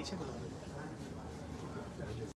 पीछे बोलो